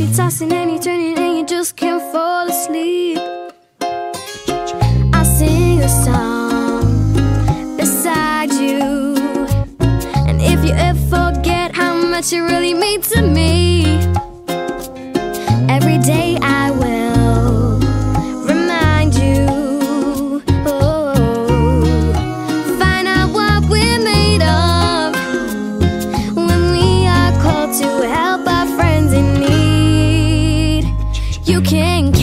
You're tossing and you're turning and you just can't fall asleep, I'll sing a song beside you. And if you ever forget how much you really mean to me, every day I You can